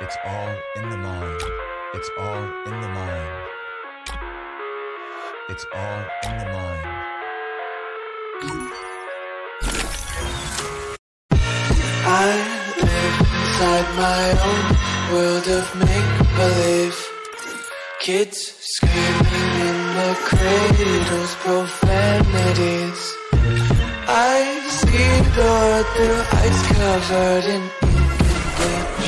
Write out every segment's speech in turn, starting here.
It's all in the mind. It's all in the mind. It's all in the mind. I live inside my own world of make believe. Kids screaming in the cradles, profanities. I see the world through ice covered in ink and bleach.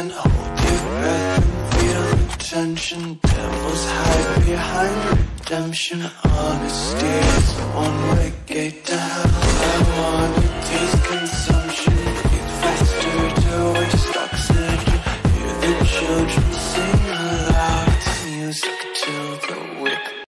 and hold your breath and feel the tension. Devils hide behind redemption. Honesty is a one-way gate to hell. I wanna taste consumption. Get faster to where stuck's in. Hear the children.